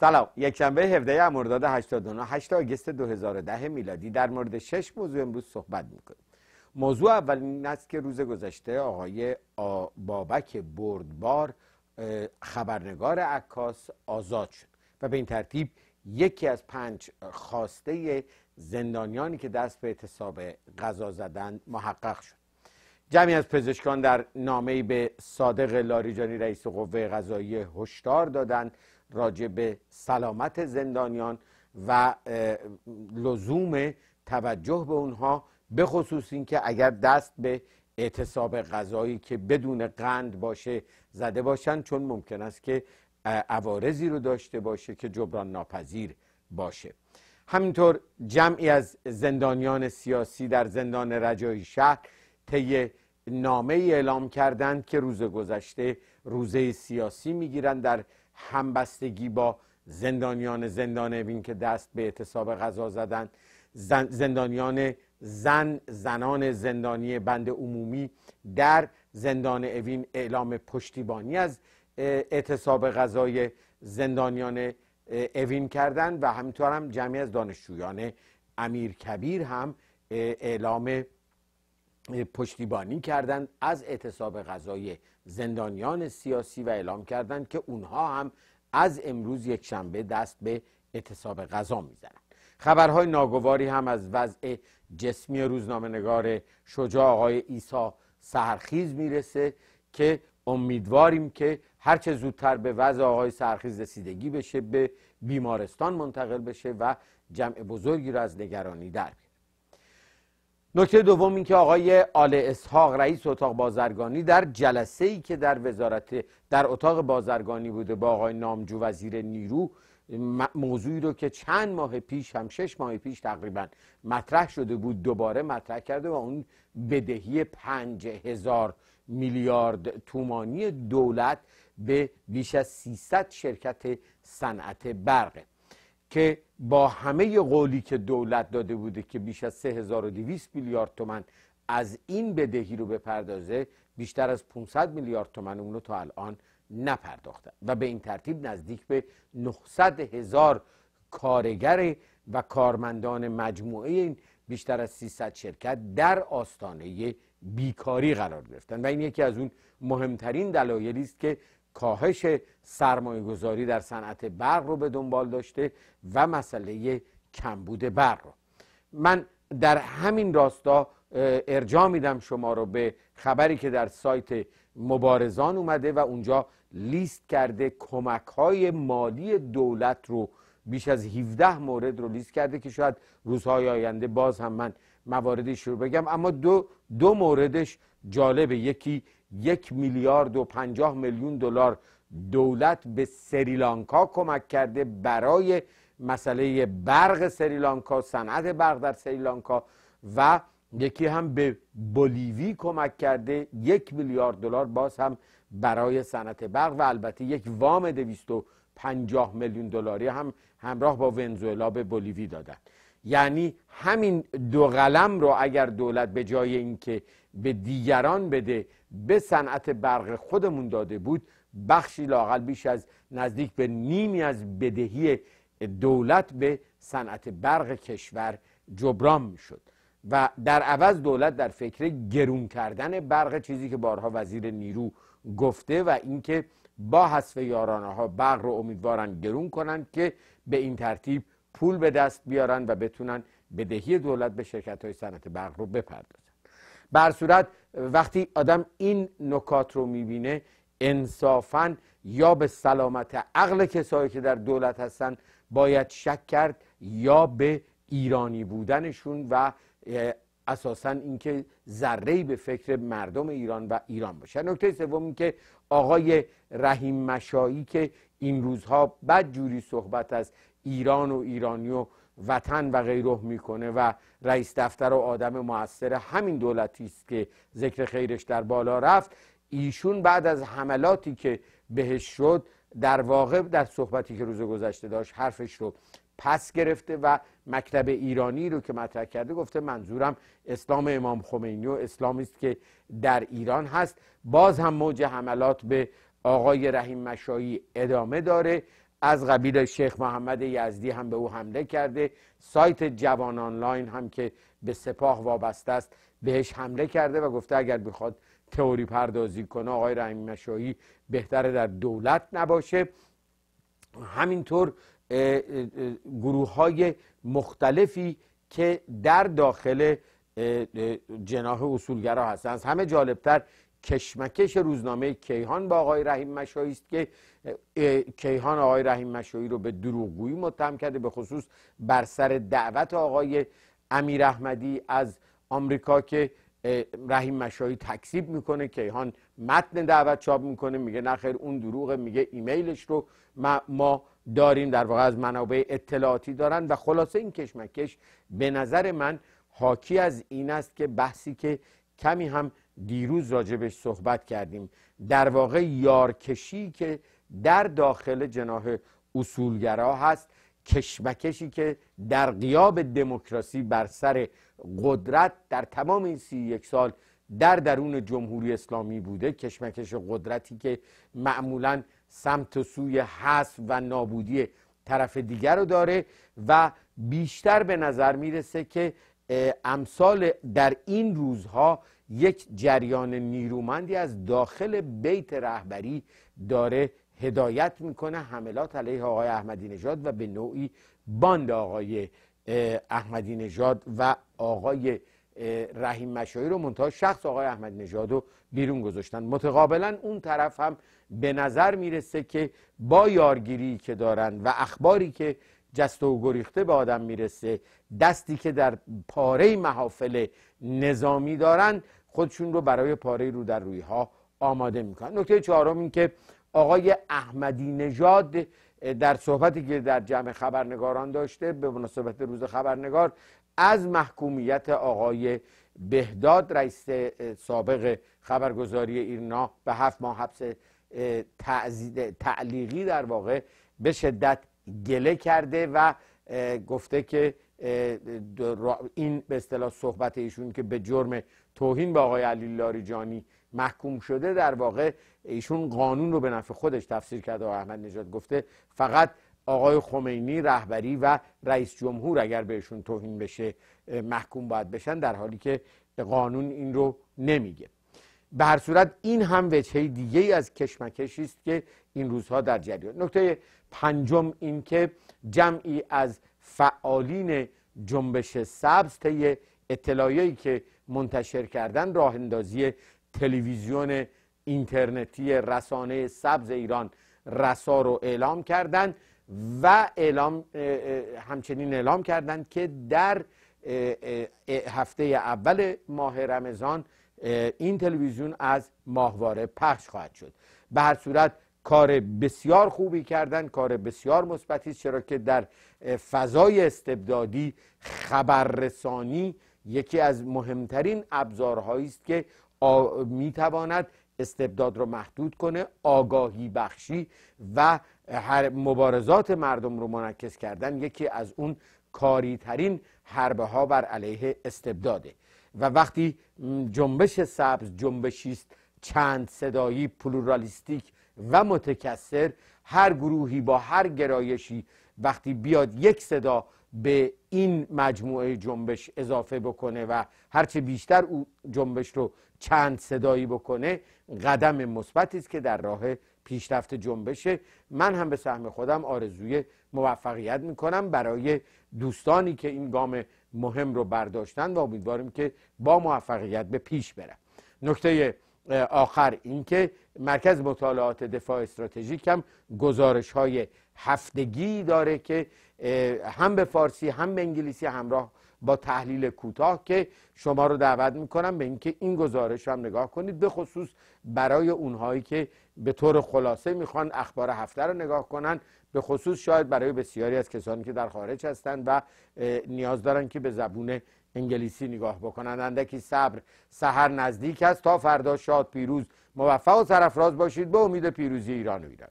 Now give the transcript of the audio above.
سلام. یک شنبه 17 مرداد 89 8 آگست 2010 میلادی در مورد شش موضوع امروز صحبت می‌کنیم. موضوع اول این است که روز گذشته آقای بابک بردبار خبرنگار عکاس آزاد شد و به این ترتیب یکی از پنج خواسته زندانیانی که دست به اعتصاب غذا زدن محقق شد. جمعی از پزشکان در نامه‌ای به صادق لاریجانی رئیس قوه قضایی هشدار دادند راجع به سلامت زندانیان و لزوم توجه به اونها به خصوص اینکه اگر دست به اعتصاب غذایی که بدون قند باشه زده باشن چون ممکن است که عوارضی رو داشته باشه که جبران ناپذیر باشه. همینطور جمعی از زندانیان سیاسی در زندان رجایی شهر طی نامه ای اعلام کردند که روز گذشته روزه سیاسی می‌گیرند در همبستگی با زندانیان زندان اوین که دست به اعتصاب غذا زدن. زندانیان زن زنان زندانی بند عمومی در زندان اوین اعلام پشتیبانی از اعتصاب غذای زندانیان اوین کردند و همینطور هم جمعی از دانشجویان امیر کبیر هم اعلام پشتیبانی کردند از اعتصاب غذای زندانیان سیاسی و اعلام کردند که اونها هم از امروز یک شنبه دست به اعتصاب غذا می‌زنند. خبرهای ناگواری هم از وضع جسمی روزنامه نگار شجاع آقای ایسا سرخیز می‌رسه که امیدواریم که هرچه زودتر به وضع آقای سرخیز رسیدگی بشه به بیمارستان منتقل بشه و جمع بزرگی را از نگرانی در نکته دوم این که آقای آل اسحاق رئیس اتاق بازرگانی در جلسه ای که در وزارت در اتاق بازرگانی بوده با آقای نامجو وزیر نیرو موضوعی رو که چند ماه پیش هم شش ماه پیش تقریبا مطرح شده بود دوباره مطرح کرده و اون بدهی پنج هزار میلیارد تومانی دولت به بیش از 300 شرکت صنعت برقه که با همه قولی که دولت داده بوده که بیش از 3200 میلیارد تومن از این بدهی رو بپردازه بیشتر از 500 میلیارد تومن اون رو تا الان نپرداختن. و به این ترتیب نزدیک به 900 هزار کارگر و کارمندان مجموعه این بیشتر از 300 شرکت در آستانه بیکاری قرار گرفتن. و این یکی از اون مهمترین دلایلی است که کاهش سرمایه گذاری در صنعت برق رو به دنبال داشته و مسئله کمبود برق رو. من در همین راستا ارجاع میدم شما رو به خبری که در سایت مبارزان اومده و اونجا لیست کرده کمک های مالی دولت رو بیش از 17 مورد رو لیست کرده که شاید روزهای آینده باز هم من مواردی رو بگم. اما دو, دو موردش جالبه. یکی یک میلیارد و پنجاه میلیون دلار دولت به سریلانکا کمک کرده برای مسئله برق سریلانکا صنعت برق در سریلانکا و یکی هم به بولیوی کمک کرده یک میلیارد دلار باز هم برای صنعت برق و البته یک وام پنجاه میلیون دلاری هم همراه با ونزوئلا به بولیوی دادن. یعنی همین دو قلم رو اگر دولت به جای اینکه به دیگران بده به صنعت برق خودمون داده بود بخشی لاقل بیش از نزدیک به نیمی از بدهی دولت به صنعت برق کشور جبران می‌شد. و در عوض دولت در فکر گرون کردن برق چیزی که بارها وزیر نیرو گفته و اینکه با حذف یارانه ها برق رو امیدوارن گرون کنند که به این ترتیب پول به دست بیارن و بتونن بدهی دولت به شرکت های صنعت برق رو بپردازن. بر صورت وقتی آدم این نکات رو می‌بینه انصافا یا به سلامت عقل کسایی که در دولت هستن باید شک کرد یا به ایرانی بودنشون و اساسا اینکه ذره به فکر مردم ایران و ایران باشه. نکته سوم این که آقای رحیم مشایی که این روزها بد جوری صحبت از ایران و ایرانی و وطن و غیره می‌کنه و رئیس دفتر و آدم موثر همین دولتی است که ذکر خیرش در بالا رفت. ایشون بعد از حملاتی که بهش شد در واقع در صحبتی که روز گذشته داشت حرفش رو پس گرفته و مکتب ایرانی رو که مطرح کرده گفته منظورم اسلام امام خمینی و اسلامی است که در ایران هست. باز هم موج حملات به آقای رحیم مشایی ادامه داره. از قبیل شیخ محمد یزدی هم به او حمله کرده. سایت جوان آنلاین هم که به سپاه وابسته است بهش حمله کرده و گفته اگر بخواد تئوری پردازی کنه آقای رحیم مشایی بهتره در دولت نباشه. همینطور گروه های مختلفی که در داخل جناح اصولگرا هستند همه جالبتر کشمکش روزنامه کیهان با آقای رحیم مشایی است که کیهان آقای رحیم مشایی رو به دروغگویی متهم کرده به خصوص بر سر دعوت آقای امیر احمدی از آمریکا که رحیم مشایی تکذیب می‌کنه کیهان متن دعوت چاپ می‌کنه میگه نخیر اون دروغه میگه ایمیلش رو ما داریم در واقع از منابع اطلاعاتی دارن و خلاصه این کشمکش به نظر من حاکی از این است که بحثی که کمی هم دیروز راجبش صحبت کردیم. در واقع یارکشی که در داخل جناح اصولگرا هست کشمکشی که در قیاب دموکراسی بر سر قدرت در تمام این سی یک سال در درون جمهوری اسلامی بوده کشمکش قدرتی که معمولا سمت و سوی حذف و نابودی طرف دیگر رو داره و بیشتر به نظر می‌رسه که امثال در این روزها یک جریان نیرومندی از داخل بیت رهبری داره هدایت می‌کنه. حملات علیه آقای احمدی نژاد و به نوعی باند آقای احمدی نژاد و آقای رحیم مشایی رو منتها شخص آقای احمدی نژاد رو بیرون گذاشتن. متقابلا اون طرف هم به نظر می‌رسه که با یارگیری که دارن و اخباری که جست و گریخته به آدم می‌رسه دستی که در پاره محافل نظامی دارن خودشون رو برای پاره رو در روی ها آماده می‌کنن. نکته چهارم این که آقای احمدی نژاد در صحبتی که در جمع خبرنگاران داشته به مناسبت روز خبرنگار از محکومیت آقای بهداد رئیس سابق خبرگزاری ایرنا به هفت ماه حبس تعلیقی در واقع به شدت گله کرده و گفته که این به اصطلاح صحبت ایشون که به جرم توهین به آقای علی لاریجانی محکوم شده در واقع ایشون قانون رو به نفع خودش تفسیر کرده و احمد نژاد گفته فقط آقای خمینی رهبری و رئیس جمهور اگر بهشون توهین بشه محکوم باید بشن در حالی که قانون این رو نمیگه. به هر صورت این هم وجهه دیگه از کشمکشی است که این روزها در جریان. نکته پنجم این که جمعی از فعالین جنبش سبز طی اطلاعیه‌ای که منتشر کردن راه اندازی تلویزیون اینترنتی رسانه سبز ایران رسا رو اعلام کردند و اعلام همچنین اعلام کردند که در هفته اول ماه رمضان این تلویزیون از ماهواره پخش خواهد شد. به هر صورت کار بسیار خوبی کردن کار بسیار مثبتی چرا که در فضای استبدادی خبررسانی یکی از مهمترین ابزارهایی است که می‌تواند استبداد رو محدود کنه آگاهی بخشی و مبارزات مردم رو منعکس کردن. یکی از اون کاری ترین حربه ها بر علیه استبداده. و وقتی جنبش سبز جنبشی است چند صدایی پلورالیستیک و متکثر هر گروهی با هر گرایشی وقتی بیاد یک صدا به این مجموعه جنبش اضافه بکنه و هرچه بیشتر او جنبش رو چند صدایی بکنه قدم مثبتی است که در راه پیشرفت جنبشه من هم به سهم خودم آرزوی موفقیت می‌کنم. برای دوستانی که این گام مهم رو برداشتن و امیدواریم که با موفقیت به پیش برن. نکته آخر اینکه مرکز مطالعات دفاع استراتژیک هم گزارش های هفتگی داره که هم به فارسی هم به انگلیسی همراه با تحلیل کوتاه که شما رو دعوت می‌کنم به اینکه این گزارش هم نگاه کنید به خصوص برای اونهایی که به طور خلاصه می‌خوان اخبار هفته رو نگاه کنن به خصوص شاید برای بسیاری از کسانی که در خارج هستند و نیاز دارن که به زبون انگلیسی نگاه بکنن. اندکی صبر سحر نزدیک است. تا فردا شاد پیروز موفق و سرفراز باشید. به امید پیروزی ایران و ایران.